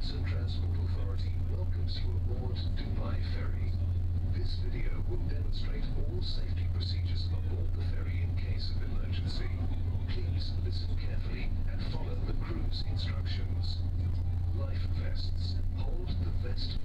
Roads and Transport Authority welcomes you aboard Dubai Ferry. This video will demonstrate all safety procedures aboard the ferry in case of emergency. Please listen carefully and follow the crew's instructions. Life vests. Hold the vest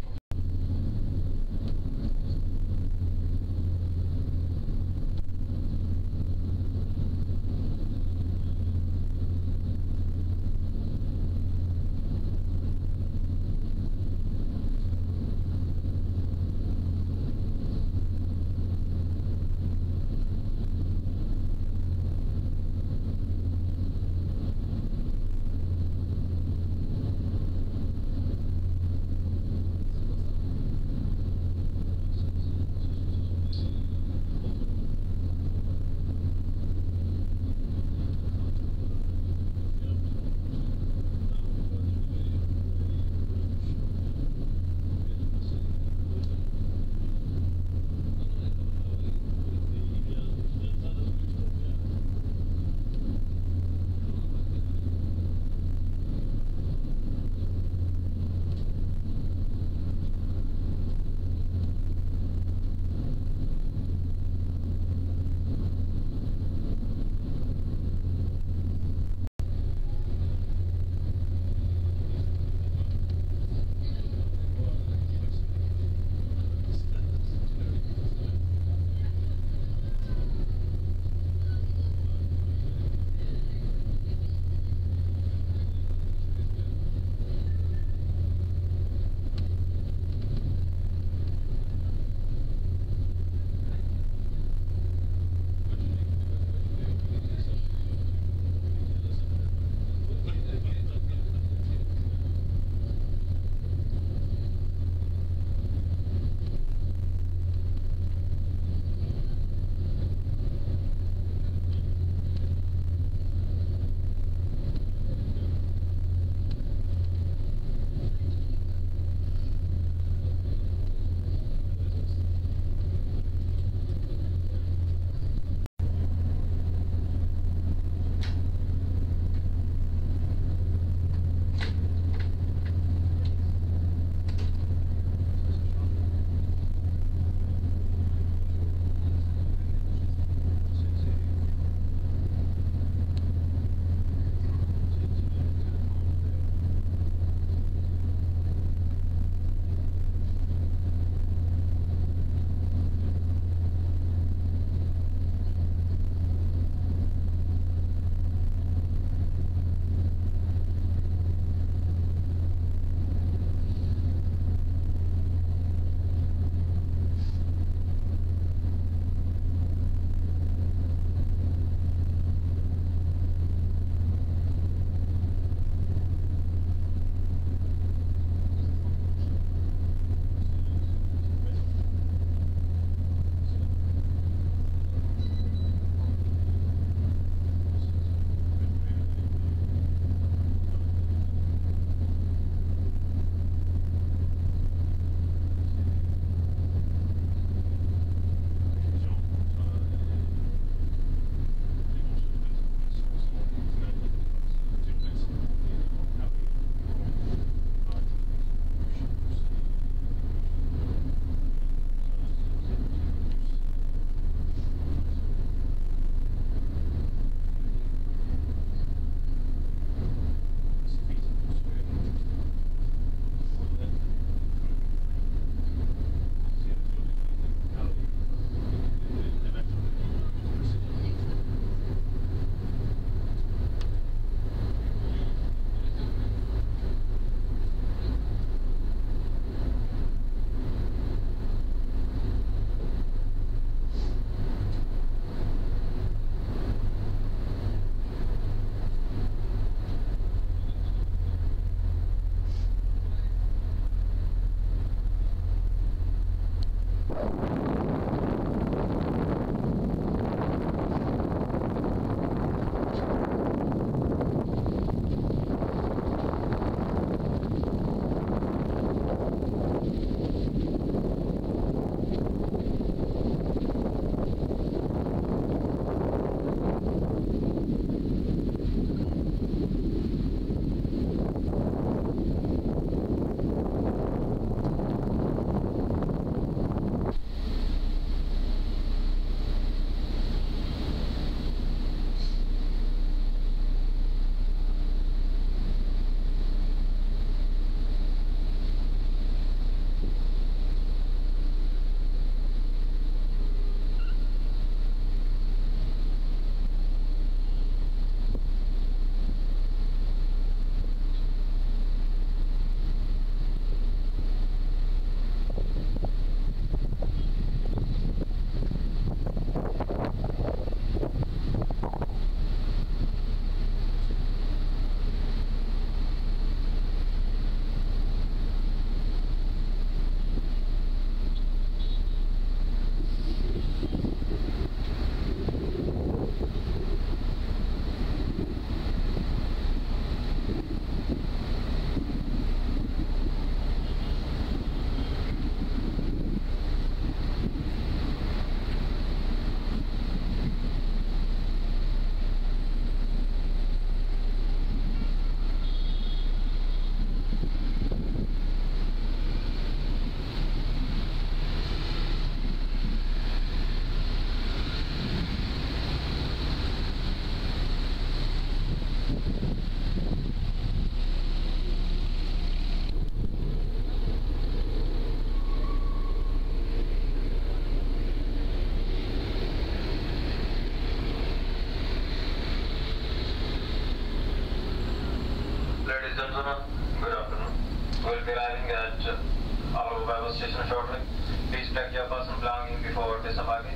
our arrival station shortly. Please pack your personal belongings before disembarking.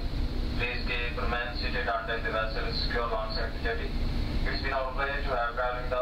Please keep remain seated until the vessel is secure alongside the jetty. It's been our pleasure to have traveling the